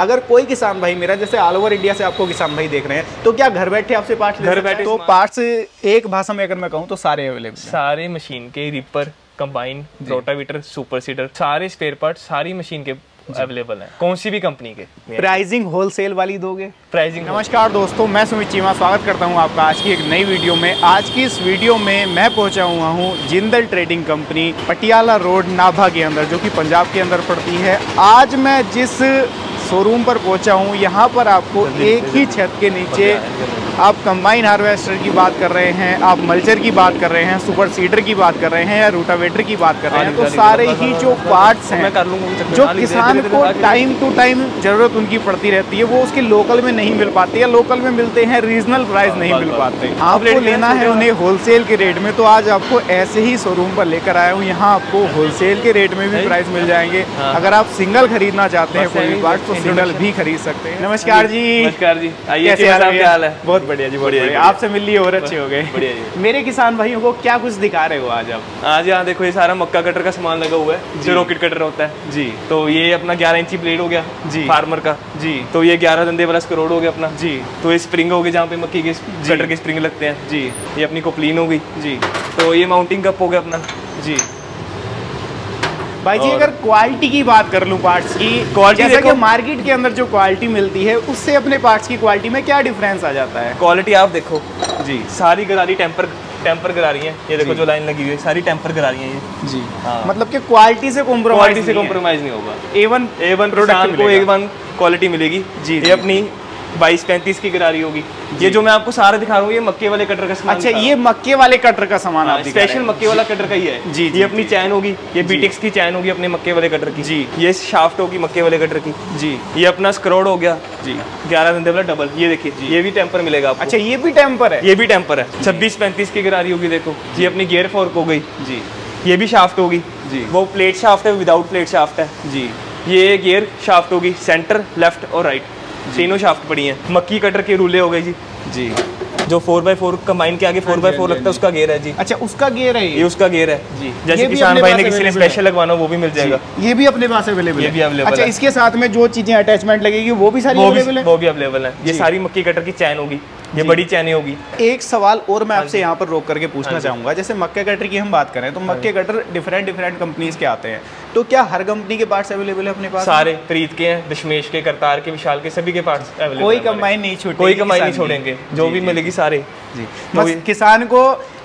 अगर कोई किसान भाई मेरा जैसे ऑल ओवर इंडिया से आपको किसान भाई देख रहे हैं तो क्या घर बैठे आपसे पार्ट्स घर बैठे तो पार्ट्स एक भाषा में अगर मैं कहूँ तो सारे अवेलेबल सारे मशीन के reaper combine rotavator super seeder सारे स्पेयर पार्ट सारी मशीन के अवेलेबल हैं। कौन सी भी कंपनी के? प्राइसिंग होलसेल वाली दोगे? प्राइसिंग नमस्कार दोस्तों मैं सुमित चीमा स्वागत करता हूँ आपका आज की एक नई वीडियो में। आज की इस वीडियो में मैं पहुँचा हुआ हूँ Jindal trading company Patiala road Nabha के अंदर जो कि पंजाब के अंदर पड़ती है। आज मैं जिस शोरूम पर पहुँचा हूँ यहाँ पर आपको एक ही छत के नीचे आप कंबाइन हार्वेस्टर की बात कर रहे हैं आप मल्चर की बात कर रहे हैं सुपर सीडर की बात कर रहे हैं या रूटावेटर की बात कर रहे हैं तो सारे ही जो पार्ट्स हैं लूँगा उनसे जो किसान को टाइम टू टाइम ज़रूरत उनकी पड़ती रहती है वो उसके लोकल में नहीं मिल पाते या लोकल में मिलते हैं रीजनल प्राइस नहीं मिल पाते। आप आपको रेट लेना है उन्हें होलसेल के रेट में तो आज आपको ऐसे ही शोरूम पर लेकर आया हूँ यहाँ आपको होलसेल के रेट में भी प्राइस मिल जाएँगे। हाँ। अगर आप सिंगल खरीदना चाहते हैं भी पार्ट तो introduction। भी खरीद सकते हैं। नमस्कार जी। नमस्कार जी। आइए कैसे हाल है क्या हाल है? बहुत बढ़िया जी बहुत बढ़िया। आपसे मिल लिए और अच्छे हो गए। बढ़िया जी। मेरे किसान भाइयों को क्या कुछ दिखा रहे हो आज आप? आज यहाँ देखो ये सारा मक्का कटर का सामान लगा हुआ है जो। रॉकेट कटर होता है। जी। तो ये अपना 11 इंची ब्लेड हो गया जी। फार्मर का। जी। तो ये 11 धंधे वाला स्क्रोड हो गया अपना। जी। तो ये स्प्रिंग हो गई जहाँ पे मक्की के कटर के स्प्रिंग लगते हैं। जी। ये अपनी कोपलीन हो गई। जी। तो ये माउंटिंग कप हो गया अपना। जी। भाई जी अगर क्वालिटी की बात कर लूँ पार्ट्स की क्वालिटी जैसा कि मार्केट के अंदर जो क्वालिटी मिलती है उससे अपने पार्ट्स की क्वालिटी में क्या डिफरेंस आ जाता है? क्वालिटी आप देखो। जी। सारी गरारी टेम्पर टेम्पर करा रही है। ये देखो जो। लाइन लगी हुई है सारी टेम्पर करा रही है ये। जी। हाँ। मतलब कि क्वालिटी से कॉम्प्रोमाइज क्वालिटी से कॉम्प्रोमाइज नहीं होगा। एवन ए वन प्रोडक्ट को ए वन क्वालिटी मिलेगी। जी, ये अपनी बाईस पैंतीस की गरारी होगी। ये जो। मैं आपको सारा दिखा रहा हूँ ये मक्के वाले कटर का सामान अच्छा ये मक्के वाले कटर का सामान आप स्पेशल मक्के वाला कटर का ही है। जी, ये अपनी। चैन होगी ये बीटेक्स की चैन होगी अपने मक्के वाले कटर की। जी। ये शाफ्ट होगी मक्के वाले कटर की। जी। ये अपना स्क्रोड हो गया। जी। ग्यारह धंधे वाला डबल ये देखिए ये भी टेम्पर मिलेगा आपको। अच्छा ये भी टेम्पर है? ये भी टेम्पर है। छब्बीस पैंतीस की गरारी होगी देखो। ये अपनी गियर फोर्क हो गई। जी। ये भी शाफ्ट होगी। जी। वो प्लेट शाफ्ट है विदाउट प्लेट शाफ्ट है। जी। ये गियर शाफ्ट होगी सेंटर लेफ़्ट और राइट तीनों शाफ्ट पड़ी हैं। मक्की कटर के रूले हो गए जी। जी। जो फोर बाई फोर कम्बाइन के आगे फोर हाँ बाई फोर हाँ लगता है उसका गेयर है जी। अच्छा उसका गेयर है ये? उसका गेयर है। जी। जैसे किसान भाई ने किसी ने स्पेशल लगवाना वो भी मिल जाएगा। ये भी अपने पास अवेलेबल ये भी available अच्छा इसके साथ में जो चीज़ें अटैचमेंट लगेगी वो भी सारी अवेलेबल है? वो भी अवेलेबल है। ये सारी मक्की कटर की चैन होगी। ये बड़ी चैनी होगी। एक सवाल और मैं आपसे यहाँ पर रोक करके पूछना हाँ चाहूँगा जैसे मक्के कटर की हम बात करें तो मक्के कटर डिफरेंट डिफरेंट कंपनीज़ के आते हैं। तो क्या हर कंपनी के पार्ट्स अवेलेबल है अपने पास? सारे प्रीत के हैं दशमेश के करतार के विशाल के सभी के पार्ट्स अवेलेबल कोई कमाई कंबाइन नहीं छोड़ कोई कमाई नहीं छोड़ेंगे जो भी मिलेगी सारे। जी। तो किसान को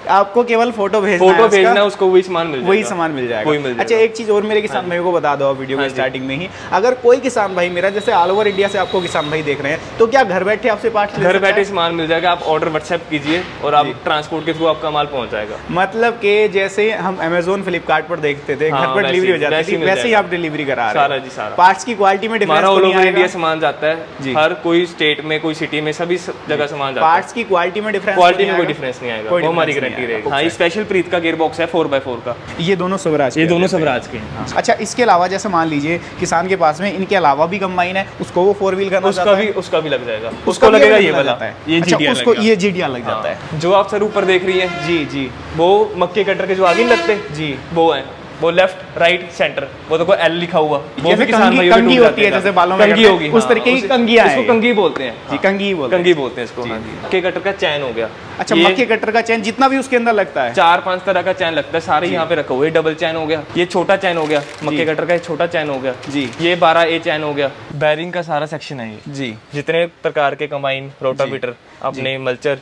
आपको केवल फ़ोटो भेजना फ़ोटो है भेजना है उसको वही सामान मिल जाएगा। वही सामान मिल जाएगा। मिल जाएगा। अच्छा एक चीज़ और मेरे किसान भाई को बता दो आप वीडियो हाँ के स्टार्टिंग में ही। अगर कोई किसान भाई मेरा जैसे ऑल ओवर इंडिया से आपको किसान भाई देख रहे हैं तो क्या घर बैठे आपसे पार्ट्स घर बैठे सामान मिल जाएगा आप ऑर्डर व्हाट्सएप कीजिए और आप ट्रांसपोर्ट के थ्रू आपका माल पहुँच जाएगा। मतलब के जैसे हम अमेजोन फ्लिपकार्ट पर देखते थे घर हाँ, पर डिलीवरी हो ही- जाती थी वैसे ही आप डिलीवरी करा रहे सारा जी सारा। पार्ट्स की क्वालिटी में डिफरेंस तो ऑल ओवर इंडिया सामान जाता है हर कोई स्टेट में कोई सिटी में सभी जगह सामान जाता है। पार्ट्स की क्वालिटी में डिफरेंस क्वालिटी में कोई डिफरेंस नहीं आएगा। हमारी गारंटी रहेगी हाँ ये स्पेशल प्रीत का गेयर बॉक्स है फोर बाय फोर का। ये दोनों स्वराज ये दोनों स्वराज के हैं अच्छा इसके अलावा जैसे मान लीजिए किसान के पास में इनके अलावा भी कंबाइन है उसको वो फोर व्हील करना उसका भी उसका भी लग जाएगा। उसको लगेगा ये वाला। है। ये जी उसको। ये जीडीआर लग जाता है। हाँ। जो आप सर ऊपर देख रही है। जी जी। वो मक्के कटर के जो आगे लगते लगते? जी। वो है। वो लेफ़्ट राइट सेंटर वो देखो एल लिखा हुआ। वो भी किसान कंघी- भाइयों के कंघी टूट होती है, जैसे बालों में कंघी होगी उस हाँ, तरीके की उसे- कंघियाँ इसको हैं। कंघी बोलते हैं। जी हाँ। कंघी बोलते कंघी हैं बोलते हैं इसको जी, हाँ जी। मक्के कटर का चैन हो गया। अच्छा मक्के कटर का चैन जितना भी उसके अंदर लगता है। चार पाँच तरह का चैन लगता है सारे यहाँ पे रखा हुआ है। डबल चैन हो गया ये छोटा चैन हो गया मक्के कटर का ये छोटा चैन हो गया। जी। ये बारह ए चैन हो गया। बैरिंग का सारा सेक्शन है ये। जी। जितने प्रकार के कंबाइन रोटावीटर अपने मल्चर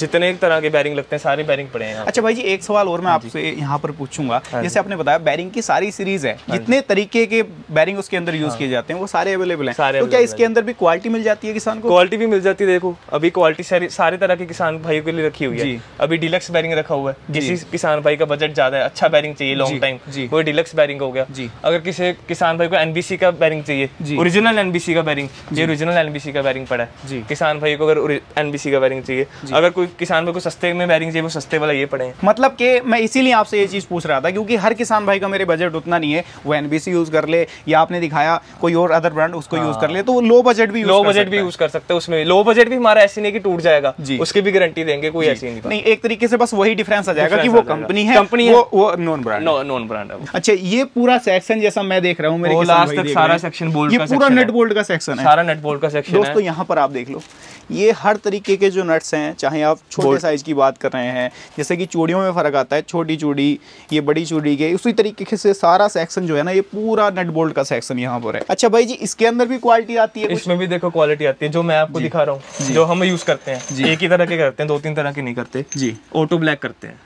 जितने एक तरह के बैरिंग लगते हैं सारे बैरिंग पड़े हैं अच्छा भाई जी एक सवाल और मैं आपसे यहाँ पर पूछूँगा। हाँ जैसे आपने बताया बैरिंग की सारी सीरीज़ है जितने तरीके के बैरिंग उसके अंदर यूज़ किए जाते हैं वो सारे अवेलेबल हैं। सारे तो क्या इसके अंदर भी क्वालिटी मिल जाती है किसान को? क्वालिटी भी मिल जाती है देखो। अभी क्वालिटी सारे तरह के किसान भाइयों के लिए रखी हुई है। अभी डिलक्स बैरिंग रखा हुआ है। किसी किसान भाई का बजट ज़्यादा है अच्छा बैरिंग चाहिए लॉन्ग टाइम। वो डिलक्स बैरिंग हो गया। अगर किसी किसान भाई को एनबीसी का बैरिंग चाहिए ओरिजिनल एनबीसी का बैरिंग ये ओरिजिनल एनबीसी का बैरिंग पड़ा है। किसान भाई को अगर एनबीसी का बैरिंग चाहिए अगर कोई कोई किसान भाई को सस्ते में बैरिंग चाहिए वो सस्ते वाला ये पड़े मतलब कि मैं इसीलिए आपसे ये चीज़ पूछ रहा था क्योंकि हर किसान भाई का मेरे बजट उतना नहीं है। वो एनबीसी यूज़ कर ले या आपने दिखाया कोई और अदर ब्रांड उसको यूज़ कर ले तो लो बजट भी लो बजट भी यूज़ कर सकते हैं उसमें। लो बजट भी हमारा ऐसे नहीं कि टूट जाएगा। जी। उसकी भी गारंटी देंगे कोई ऐसी नहीं नहीं एक तरीके से बस वही डिफरेंस आ जाएगा कि वो कंपनी है कंपनी वो वो नॉन ब्रांड नॉन ब्रांड है अच्छा ये पूरा सेक्शन जैसा मैं देख रहा हूँ मेरे भाई तक सारा हैं। section bolt ये पूरा नेट है। बोल्ट का सेक्शन है। सारा नट बोल्ट का सेक्शन दोस्तों यहाँ पर आप देख लो। ये हर तरीके के जो नट्स हैं चाहे आप छोटे साइज़ की बात कर रहे हैं जैसे कि चूड़ियों में फ़र्क आता है छोटी चूड़ी ये बड़ी चूड़ी के उसी तरीके से सारा सेक्शन जो है ना ये पूरा नट बोल्ट का सेक्शन यहाँ पर है। अच्छा भाई जी इसके अंदर भी क्वालिटी आती है इसमें भी देखो क्वालिटी आती है जो मैं आपको दिखा रहा हूँ जो। हम यूज़ करते हैं। एक ही तरह के करते हैं दो तीन तरह के नहीं करते। जी। ऑटो ब्लैक करते हैं।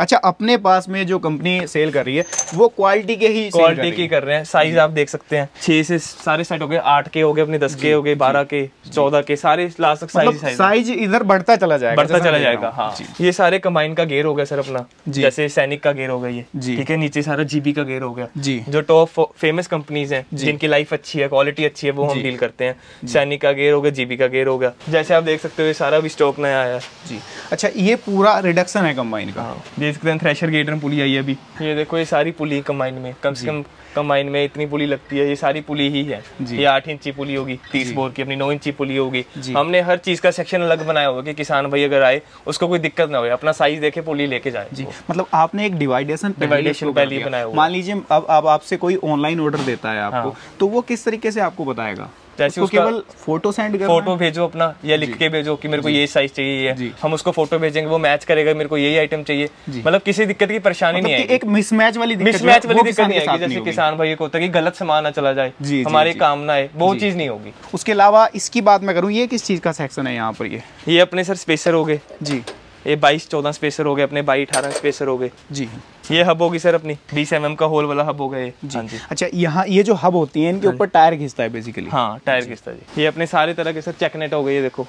अच्छा अपने पास में जो कंपनी सेल कर रही है वो क्वालिटी के ही क्वालिटी की कर रहे हैं। साइज़ आप देख सकते हैं। छह से सारे सेट हो गए आठ के हो गए अपने दस के हो गए बारह के चौदह के सारे लास्ट तक साइज़ साइज़ इधर बढ़ता चला जाएगा बढ़ता चला जाएगा हाँ। ये सारे कंबाइन का गेयर हो गया सर अपना। जैसे सैनिक का गेयर हो गया ये। ठीक है नीचे सारा जीबी का गेयर हो गया। जी। जो टॉप फ़ेमस कंपनीज़ हैं जिनकी लाइफ अच्छी है क्वालिटी अच्छी है वो हम डील करते हैं। सैनिक का गेयर हो गया जीबी का गेयर हो गया। जैसे आप देख सकते हो ये सारा भी स्टॉक नया आया जी। अच्छा ये पूरा रिडक्शन है कंबाइन का। देख सकते हैं थ्रेशर गेटर पुली आई है अभी। ये देखो ये सारी पुली कंबाइन में कम से कम कंबाइन में इतनी पुली लगती है ये सारी पुली ही है। ये आठ इंची पुली होगी तीस बोर की अपनी नौ इंची पुली होगी। हमने हर चीज़ का सेक्शन अलग बनाया होगा कि किसान भाई अगर आए उसको कोई दिक्कत ना हो अपना साइज़ देखे पुली लेके जाए। जी मतलब आपने एक डिवाइडेशन Dividation पहले ही बनाया मान लीजिए अब अब आपसे कोई ऑनलाइन ऑर्डर देता है आपको हाँ। तो वो किस तरीके से आपको बताएगा? जैसे उसको केवल फ़ोटो सेंड करना फ़ोटो भेजो अपना या लिख के भेजो कि मेरे को ये साइज़ चाहिए। ये हम उसको फ़ोटो भेजेंगे वो मैच करेगा मेरे को यही आइटम चाहिए। मतलब किसी दिक्कत की परेशानी नहीं मतलब कि आएगी। एक मिसमैच वाली है, मिसमैच वाली दिक्कत नहीं आएगी जैसे किसान भाई को होता है कि गलत सामान ना चला जाए हमारे काम ना आए वो चीज़ नहीं होगी। उसके अलावा इसकी बात मैं करूँ ये किस चीज़ का सेक्शन है यहाँ पर ये? ये अपने सर स्पेसर हो गए। जी। ये बाईस चौदह स्पेसर हो गए अपने बाई अठारह स्पेसर हो गए। जी। ये हब होगी सर अपनी बीस एम का होल वाला हब होगा ये। हाँ जी। अच्छा यहाँ ये जो हब होती है इनके ऊपर टायर घिसता है बेसिकली हाँ टायर किस्ता है ये अपने सारे तरह के सर चेकनेट हो गए ये देखो।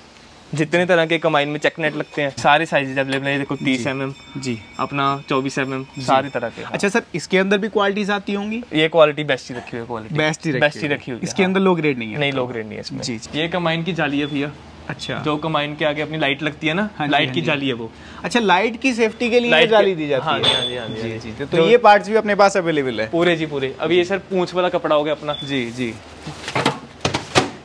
जितने तरह के कमाइन में चेकनेट लगते हैं सारे साइजेज अवेलेबल है देखो तीस एम एम जी। अपना चौबीस एम एम सारे तरह के अच्छा सर इसके अंदर भी क्वालिटीज आती होंगी? ये क्वालिटी बेस्ट ही रखी हुई है क्वालिटी बेस्ट ही बेस्ट ही रखी हुई है इसके अंदर लो ग्रेड नहीं है। नहीं लो ग्रेड नहीं है इसमें। जी, ये कमाइन की जाली है भैया। अच्छा। जो कमाइन के आगे अपनी लाइट लगती है ना हाँ लाइट हाँ की जाली है वो। अच्छा लाइट की सेफ्टी के लिए जाली दी जाती हाँ है। जी, हाँ जी, हाँ जी, जी। जी। तो ये पार्ट्स भी अपने पास अवेलेबल है? पूरे जी पूरे। अभी ये सर पूछ वाला कपड़ा हो गया अपना। जी जी।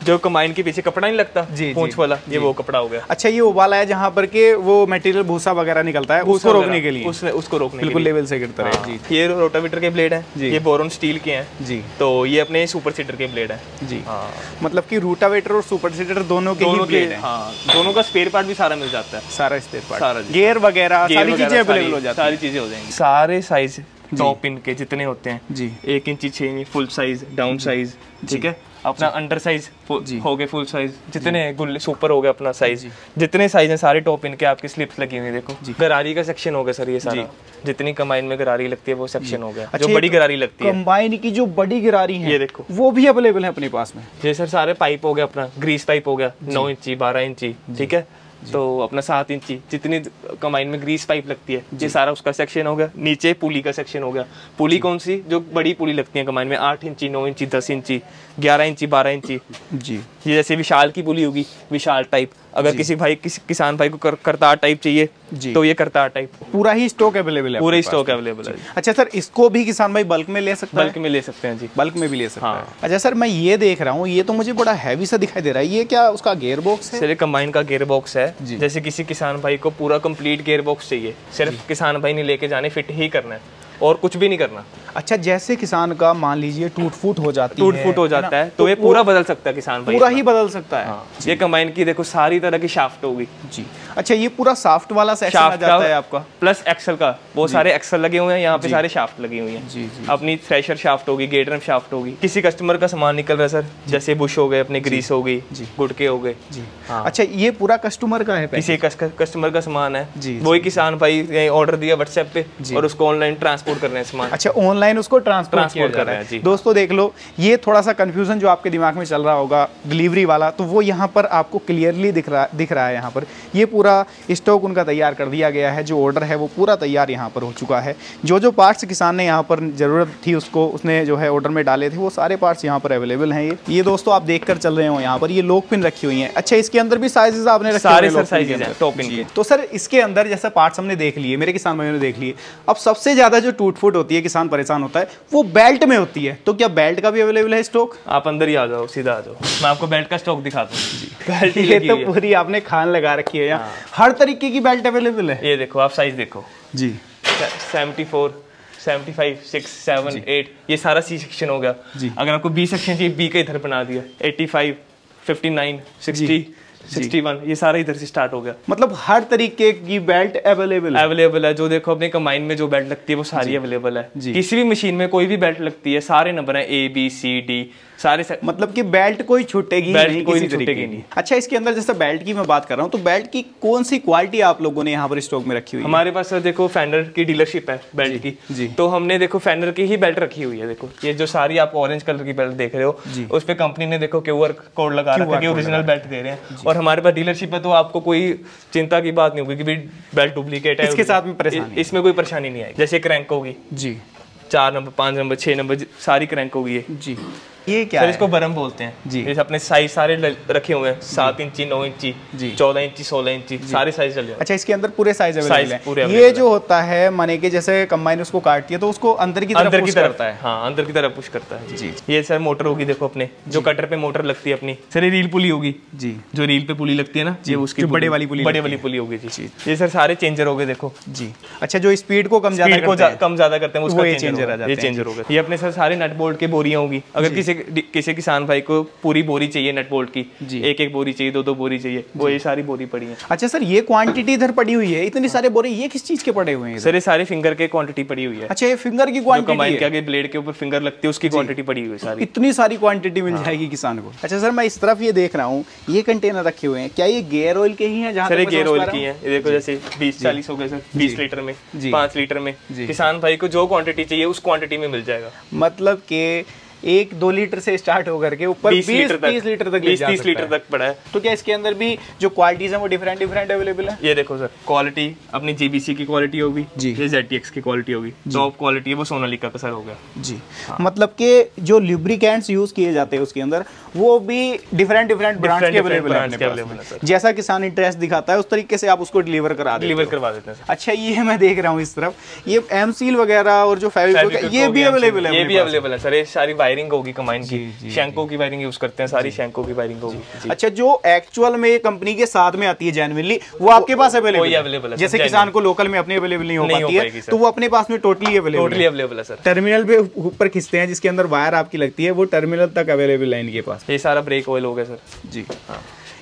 जो कमाइन के पीछे कपड़ा नहीं लगता जी, पूंछ वाला ये वो कपड़ा हो गया। अच्छा ये वो वाला है जहाँ पर के वो मटेरियल भूसा वगैरह निकलता है उसको रोकने के लिए। उसने उसको रोकने बिल्कुल लेवल से गिरता रहे हाँ। जी ये रोटावेटर के ब्लेड हैं। ये बोरोन स्टील के हैं। जी। तो ये अपने सुपर सीटर के ब्लेड हैं। जी। हाँ। मतलब कि रूटावेटर और सुपर सीटर दोनों के ही दोनों ब्लेड हैं। हाँ दोनों का स्पेयर पार्ट भी सारा मिल जाता है। सारा स्पेयर पार्ट जी। गियर वगैरह सारी चीज़ें अवेलेबल हो जाती सारी चीज़ें हो जाएँगी। सारे साइज़ टॉप पिन के जितने होते हैं। जी। एक इंची छह inch full size down size ठीक है? अपना अंडर साइज़ हो गए फुल साइज़ जितने गुल्ले सुपर हो गए अपना साइज़ जितने साइज़ हैं सारे टॉप इनके आपकी स्लिप्स लगी हुई हैं, देखो। गरारी का सेक्शन हो गया सर ये सारा। जितनी कमाइन में गरारी लगती है वो सेक्शन हो गया। अच्छा, जो बड़ी गरारी लगती है। कंबाइन की जो बड़ी गरारी है ये देखो। वो भी अवेलेबल है अपने पास में? ये सर सारे पाइप हो गया अपना। ग्रीस पाइप हो गया नौ इंची बारह इंची ठीक है? तो अपना सात इंची जितनी कमाइन में ग्रीस पाइप लगती है ये सारा उसका सेक्शन हो गया। नीचे पुली का सेक्शन हो गया। पुली कौन सी? जो बड़ी पुली लगती है कमाइन में आठ इंची नौ इंची दस इंची ग्यारह इंची बारह इंची। जी। ये जैसे विशाल की पुली होगी विशाल टाइप अगर किसी भाई किसी किसान भाई को कर, करतार टाइप चाहिए जी। तो ये करतार टाइप पूरा ही स्टॉक अवेलेबल है पूरा स्टॉक अवेलेबल है। अच्छा सर इसको भी किसान भाई बल्क में ले सकता है? बल्क में ले सकते हैं जी। बल्क में भी ले सकते हैं। अच्छा सर मैं ये देख रहा हूँ ये तो मुझे बड़ा हैवी सा दिखाई दे रहा है। ये क्या उसका गेयर बॉक्स है? कंबाइन का गेयर बॉक्स है। जैसे किसी किसान भाई को पूरा कंप्लीट गेयर बॉक्स चाहिए सिर्फ़ किसान भाई ने लेके जाने फिट ही करना है। और कुछ भी नहीं करना। अच्छा जैसे किसान का मान लीजिए टूट फूट हो जाती टूट फूट हो जाता? है तो ये पूरा बदल सकता है किसान भाई पूरा ही बदल सकता है। हाँ ये कंबाइन की देखो सारी तरह की शाफ्ट होगी। जी। अच्छा ये पूरा साफ्ट वाला सेक्शन आ जाता है आपका? प्लस एक्सल का। वो सारे एक्सल लगे हुए हैं यहाँ पे सारे शाफ्ट लगी हुई हैं। जी जी। अपनी थ्रेशर शाफ्ट होगी गेटर शाफ्ट होगी। किसी कस्टमर का सामान निकल रहा है सर जैसे बुश हो गए अपने ग्रीस हो गई गुटके हो गए। हाँ। अच्छा ये पूरा कस्टमर का है किसी कस्टमर का सामान है। वही किसान भाई ऑर्डर दिया व्हाट्सएप पे और उसको ऑनलाइन ट्रांसपोर्ट कर रहे हैं सामान। अच्छा ऑनलाइन उसको ट्रांसपोर्ट कर रहे हैं, दोस्तों देख लो ये थोड़ा सा कंफ्यूजन जो आपके दिमाग में चल रहा होगा डिलीवरी वाला तो वो यहाँ पर आपको क्लियरली दिख रहा दिख रहा है यहाँ पर। ये पूरा स्टॉक उनका तैयार कर दिया गया है जो ऑर्डर है वो पूरा तैयार यहाँ पर हो चुका है। जो जो पार्ट्स किसान ने यहाँ पर ज़रूरत थी उसको उसने जो है ऑर्डर में डाले थे वो सारे पार्ट्स यहाँ पर अवेलेबल हैं। ये ये दोस्तों आप देख कर चल रहे हो यहाँ पर ये लोक पिन रखी हुई हैं। अच्छा इसके अंदर भी साइजेस आपने रखे सारे हैं। तो सर इसके अंदर जैसा पार्ट्स हमने देख लिए मेरे किसान भाइयों ने देख लिए अब सबसे ज़्यादा जो टूट फूट होती है किसान परेशान होता है वो बेल्ट में होती है। तो क्या बेल्ट का भी अवेलेबल है स्टॉक आप अंदर ही आ जाओ सीधा आ जाओ। मैं आपको बेल्ट का स्टॉक दिखाता हूँ। बेल्ट ये तो पूरी आपने खान लगा रखी है यहाँ। हर तरीके की बेल्ट अवेलेबल है। ये देखो आप साइज़ देखो। जी। Seventy four seventy five six seven eight ये सारा सी सेक्शन हो गया। जी। अगर आपको बी सेक्शन चाहिए बी का इधर बना दिया। Eighty five fifty nine sixty sixty one ये सारा इधर से स्टार्ट हो गया। मतलब हर तरीके की बेल्ट अवेलेबल है। अवेलेबल है जो देखो अपने कमाइन में जो बेल्ट लगती है वो सारी अवेलेबल है। किसी भी मशीन में कोई भी बेल्ट लगती है सारे नंबर है ए बी सी डी सारे से... मतलब कि बेल्ट कोई छूटेगी बेल्ट नहीं कोई नहीं छूटेगी नहीं। अच्छा इसके अंदर जैसे बेल्ट की मैं बात कर रहा हूँ तो बेल्ट की कौन सी क्वालिटी आप लोगों ने यहाँ पर स्टॉक में रखी हुई है? हमारे पास सर देखो फेंडर की डीलरशिप है बेल्ट की। जी। तो हमने देखो फेंडर की ही बेल्ट रखी हुई है देखो। ये जो सारी आप ऑरेंज कलर की बेल्ट देख रहे हो उस पर कंपनी ने देखो क्यू कोड लगा रखा है ओरिजिनल बेल्ट दे रहे हैं। और हमारे पास डीलरशिप है तो आपको कोई चिंता की बात नहीं होगी कि बेल्ट डुप्लीकेट है। इसके साथ में परेशानी इसमें कोई परेशानी नहीं आएगी। जैसे क्रैंक होगी। जी। चार नंबर पाँच नंबर छह नंबर सारी क्रैंक होगी जी। ये क्या सर इसको बरम बोलते हैं। जी। जैसे अपने साइज़ सारे रखे हुए हैं। सात इंची नौ इंची जी। चौदह इंची सोलह इंची सारे साइज़ चल अच्छा इसके अंदर पूरे साइज़ अवेलेबल है। ये जो होता है माने कि जैसे कंबाइन उसको काटती है तो उसको अंदर की तरफ़ अंदर की तरफ़ करता है। हाँ अंदर की तरफ़ पुश करता है। जी। ये सर मोटर होगी देखो अपने। जो। कटर पे मोटर लगती है अपनी। सर ये रील पुली होगी। जी। जो रील पे पुली लगती है ना ये उसकी बड़े वाली पुली बड़े वाली पुली होगी जी। ये सर सारे चेंजर हो गए देखो। जी। अच्छा जो स्पीड को कम ज़्यादा कम ज़्यादा करते हैं उसका। आ जाते ये चेंजर होगा ये अपने सर सारे नट बोल्ट के बोरियाँ होगी। अगर किसी किसी किसान भाई को पूरी बोरी चाहिए नट बोल्ट की। जी। एक एक बोरी चाहिए दो दो बोरी चाहिए वो ये सारी बोरी पड़ी है। अच्छा सर ये क्वांटिटी इधर पड़ी हुई है इतनी सारे बोरे ये किस चीज़ के पड़े हुए हैं सर ये सारे फिंगर के क्वांटिटी पड़ी हुई है। अच्छा ये फिंगर की क्वांटिटी कमाइन के आगे ब्लेड के ऊपर फिंगर लगती है उसकी क्वांटिटी पड़ी हुई है सारी। इतनी सारी क्वांटिटी मिल हाँ। जाएगी किसान को। अच्छा सर मैं इस तरफ़ ये देख रहा हूँ ये कंटेनर रखे हुए हैं। क्या ये गेयर ऑयल के ही हैं सर ये गेयर ऑयल की है? ये देखो जैसे बीस चालीस हो गए सर बीस लीटर में। पाँच लीटर में। किसान भाई को जो क्वांटिटी चाहिए उस क्वांटिटी में मिल जाएगा। मतलब कि एक दो लीटर से स्टार्ट होकर के ऊपर बीस लीटर तक। तीस लीटर तक बीस तीस लीटर तक पड़ा है। तो क्या इसके अंदर भी जो क्वालिटीज हैं वो डिफरेंट डिफरेंट अवेलेबल है? ये देखो सर क्वालिटी अपनी जीबीसी की क्वालिटी होगी जी। ये जेटीएक्स की क्वालिटी होगी। टॉप क्वालिटी है वो सोनालिका का सर हो गया। जी। हाँ। मतलब कि जो ल्यूब्रिकेंट्स यूज़ किए जाते हैं उसके अंदर वो भी डिफरेंट डिफरेंट ब्रांड्स के अवेलेबल है। जैसा किसान इंटरेस्ट दिखाता है उस तरीके से आप उसको डिलीवर करा डिलीवर करवा देते हैं अच्छा ये मैं देख रहा हूँ इस तरफ़। ये एम सील वगैरह और जो फेविक्विक ये भी अवेलेबल है ये भी अवेलेबल है सर ये सारी वायरिंग होगी कमाइन की शैंको की वायरिंग यूज़ करते हैं सारी शैंको की वायरिंग होगी। अच्छा जो एक्चुअल में कंपनी के साथ में आती है जेनुअनली वो आपके पास अवेलेबल है, जैसे किसान को लोकल में अपनी अवेलेबल नहीं हो पाती है तो वो अपने पास में टोटली अवेलेबल टोटली अवेलेबल है सर। टर्मिनल पे ऊपर खींचते हैं जिसके अंदर वायर आपकी लगती है वो टर्मिनल तक अवेलेबल है इनके पास। ये सारा ब्रेक ऑयल हो गया सर। जी।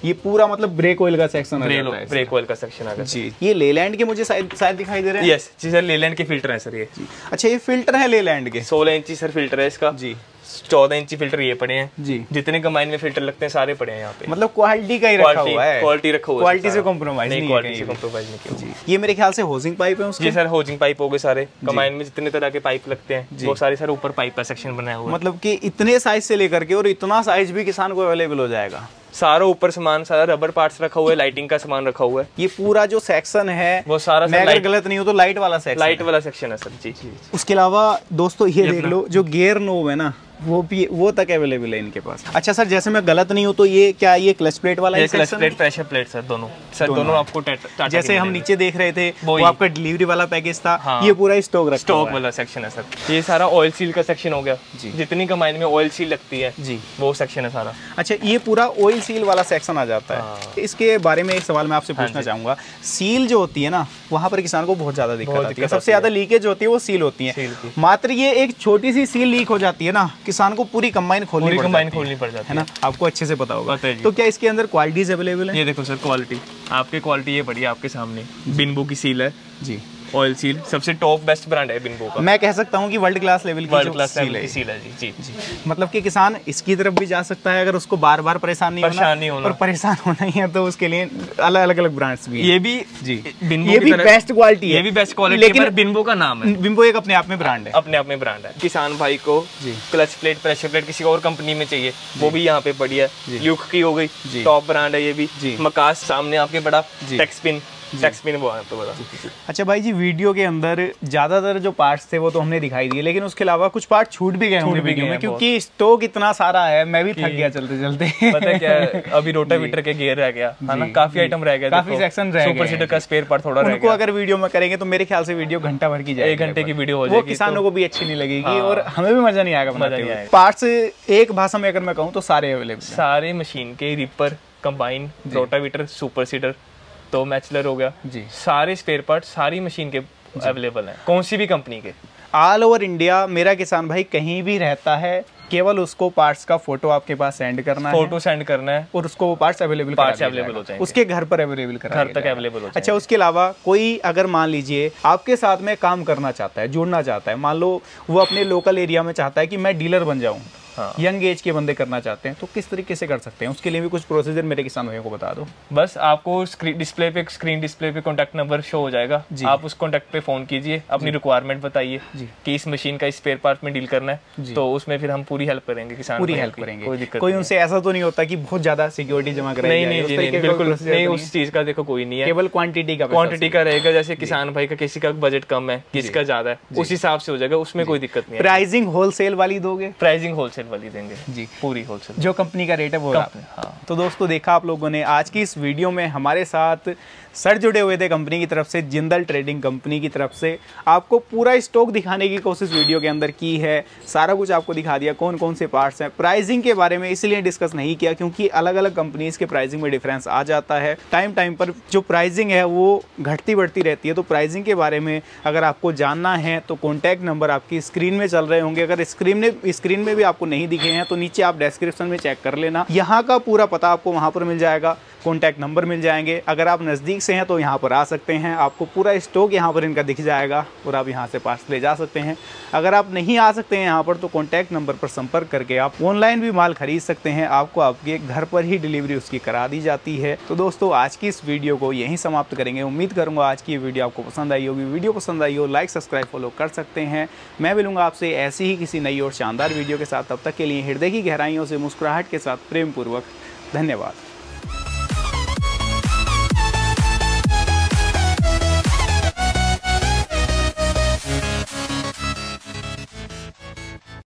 ये पूरा मतलब ब्रेक ऑयल का सेक्शन है ब्रेक ऑयल का सेक्शन आ गया जी। ये लेलैंड के मुझे शायद शायद दिखाई दे रहे हैं? यस जी सर लेलैंड के फ़िल्टर है सर ये। अच्छा ये फ़िल्टर है लेलैंड के? सोलह इंची सर फ़िल्टर है इसका। जी। चौदह इंची फ़िल्टर ये पड़े हैं। जी। जितने कमाइन में फ़िल्टर लगते हैं सारे पड़े हैं यहाँ पे। मतलब क्वालिटी का ही रखा हुआ है। क्वालिटी रखा हुआ है क्वालिटी से कॉम्प्रोमाइज नहीं क्वालिटी से कॉम्प्रोमाइज नहीं किया। जी। ये मेरे ख्याल से होजिंग पाइप है उसके। सर होजिंग पाइप हो गए सारे। कमाइन में जितने तरह के पाइप लगते हैं वो सारे सर ऊपर पाइप का सेक्शन बनाया हुआ मतलब की इतने साइज़ से लेकर के और इतना साइज़ भी किसान को अवेलेबल हो जाएगा। सारा ऊपर सामान सारा रबर पार्ट्स रखा हुआ है लाइटिंग का सामान रखा हुआ है। ये पूरा जो सेक्शन है वो सारा मैं अगर गलत नहीं हो तो लाइट वाला सेक्शन लाइट वाला सेक्शन है सर जी। उसके अलावा दोस्तों ये देख लो जो गेयर नोब है ना वो भी वो तक अवेलेबल है इनके पास। अच्छा सर जैसे मैं गलत नहीं हूँ तो ये क्या ये क्लच प्लेट वाला ये clutch plate pressure plate sir दोनों। सर दोनों दोनों आपको जैसे हम नीचे देख रहे थे वो। आपका डिलीवरी वाला पैकेज था हाँ। ये पूरा स्टॉक रखा स्टॉक वाला सेक्शन है सर। ये सारा ऑयल सील का सेक्शन हो गया। जी। जितनी कमाइन में ऑयल सील लगती है जी। वो सेक्शन है सारा। अच्छा ये पूरा ऑयल सील वाला सेक्शन आ जाता है। हाँ। इसके बारे में एक सवाल मैं आपसे पूछना चाहूँगा। सील जो होती है ना वहाँ पर किसान को बहुत ज़्यादा दिक्कत आती है। सबसे ज़्यादा लीकेज होती है वो सील होती है। मात्र ये एक छोटी सी सील लीक हो जाती है ना किसान को पूरी कंबाइन खोलनी पूरी कंबाइन खोलनी पड़ जाती है ना? आपको अच्छे से पता होगा। तो क्या इसके अंदर क्वालिटीज अवेलेबल है? ये देखो सर क्वालिटी आपके क्वालिटी ये बढ़िया है आपके सामने। बिनबू की सील है। जी। ऑयल सील सबसे टॉप बेस्ट ब्रांड है बिम्बो का। मैं कह सकता हूँ कि वर्ल्ड क्लास लेवल की वर्ल्ड जो क्लास seal है सील है जी जी जी। मतलब कि किसान इसकी तरफ़ भी जा सकता है अगर उसको बार बार परेशान नहीं परेशान नहीं होना। और परेशान होना ही है तो उसके लिए अलग अलग अलग ब्रांड्स भी ये भी जी ये भी बेस्ट क्वालिटी है। ये भी बेस्ट क्वालिटी लेकिन बिम्बो का नाम है। बिम्बो एक अपने आप में ब्रांड है। अपने आप में ब्रांड है। किसान भाई को जी। क्लच प्लेट प्रेशर प्लेट किसी और कंपनी में चाहिए वो भी यहाँ पे पड़ी है ल्यूक की हो गई। टॉप ब्रांड है ये भी। जी। मकास सामने आपके बड़ा जी। टेक्सपिन टेक्सपिन वो है तो बड़ा अच्छा भाई जी वीडियो के अंदर ज़्यादातर जो पार्ट्स थे वो तो हमने दिखाई दिए लेकिन उसके अलावा कुछ पार्ट छूट भी गए होंगे वीडियो में क्योंकि स्टॉक इतना सारा है मैं भी थक गया चलते चलते पता है क्या अभी रोटावीटर के गियर रह गया है ना? काफ़ी आइटम रह गया काफ़ी section रह सुपर सीटर का स्पेयर पार्ट थोड़ा रह उनको गया। अगर वीडियो में करेंगे तो मेरे ख्याल से वीडियो घंटा भर की जाएगी एक घंटे की वीडियो हो जाएगी किसानों तो। को भी अच्छी नहीं लगेगी हाँ। और हमें भी मज़ा नहीं आएगा बनाते नहीं आएगा। पार्ट्स एक भाषा में अगर मैं कहूँ तो सारे अवेलेबल सारे मशीन के reaper combine rotavator super seeder तो मैचलर हो गया। जी। सारे स्पेयर पार्ट सारी मशीन के अवेलेबल हैं। कौन सी भी कंपनी के? ऑल ओवर इंडिया मेरा किसान भाई कहीं भी रहता है केवल उसको पार्ट्स का फ़ोटो आपके पास सेंड करना है। फ़ोटो सेंड करना है। और उसको वो पार्ट्स अवेलेबल Parts available हो जाएँगे। उसके घर पर अवेलेबल करा घर तक available हो अच्छा उसके अलावा कोई अगर मान लीजिए आपके साथ में काम करना चाहता है जुड़ना चाहता है मान लो वो अपने लोकल एरिया में चाहता है कि मैं डीलर बन जाऊँ हाँ। यंग एज के बंदे करना चाहते हैं तो किस तरीके से कर सकते हैं? उसके लिए भी कुछ प्रोसीजर मेरे किसान भाइयों को बता दो। बस आपको स्क्रीन डिस्प्ले पे स्क्रीन डिस्प्ले पे कॉन्टैक्ट नंबर शो हो जाएगा। जी। आप उस कॉन्टैक्ट पे फ़ोन कीजिए अपनी रिक्वायरमेंट बताइए। कि इस मशीन का स्पेयर पार्ट में डील करना है। तो उसमें फिर हम पूरी हेल्प करेंगे किसान पूरी हेल्प करेंगे। कोई दिक्कत कोई उनसे ऐसा तो नहीं होता कि बहुत ज़्यादा सिक्योरिटी जमा कराई नहीं नहीं बिल्कुल नहीं तो उस चीज़ का देखो कोई नहीं है। केवल क्वांटिटी का क्वांटिटी का रहेगा जैसे किसान भाई का किसी का बजट कम है किसी का ज़्यादा है उस हिसाब से हो जाएगा उसमें कोई दिक्कत नहीं प्राइसिंग होलसेल वाली दोगे? प्राइसिंग होलसेल वाली देंगे। जी। पूरी होलसेल जो कंपनी का रेट है वो हाँ। तो दोस्तों देखा आप लोगों ने आज की इस वीडियो में हमारे साथ सर जुड़े हुए थे कंपनी की तरफ़ से, जिंदल ट्रेडिंग कंपनी की तरफ़ से। आपको पूरा स्टॉक दिखाने की कोशिश वीडियो के अंदर की है। सारा कुछ आपको दिखा दिया कौन कौन से पार्ट्स हैं। प्राइसिंग के बारे में इसलिए डिस्कस नहीं किया, क्योंकि अलग अलग कंपनीज़ के प्राइसिंग में डिफरेंस आ जाता है। टाइम टाइम पर जो प्राइसिंग है, वो घटती बढ़ती रहती है। तो प्राइसिंग के बारे में अगर आपको जानना है तो कॉन्टैक्ट नंबर आपकी स्क्रीन में चल रहे होंगे। अगर स्क्रीन में स्क्रीन में भी आपको नहीं दिखे हैं तो नीचे आप डिस्क्रिप्शन में चेक कर लेना। यहाँ का पूरा पता आपको वहाँ पर मिल जाएगा। कॉन्टैक्ट नंबर मिल जाएँगे। अगर आप नज़दीक से हैं तो यहाँ पर आ सकते हैं। आपको पूरा स्टॉक यहाँ पर इनका दिख जाएगा और आप यहाँ से पास ले जा सकते हैं। अगर आप नहीं आ सकते हैं यहाँ पर तो कॉन्टैक्ट नंबर पर संपर्क करके आप ऑनलाइन भी माल खरीद सकते हैं। आपको आपके घर पर ही डिलीवरी उसकी करा दी जाती है। तो दोस्तों, आज की इस वीडियो को यहीं समाप्त करेंगे। उम्मीद करूँगा आज की वीडियो आपको पसंद आई होगी। वीडियो पसंद आई हो लाइक सब्सक्राइब फॉलो कर सकते हैं। मैं मिलूँगा आपसे ऐसी ही किसी नई और शानदार वीडियो के साथ। तब तक के लिए हृदय की गहराइयों से मुस्कुराहट के साथ प्रेम पूर्वक धन्यवाद।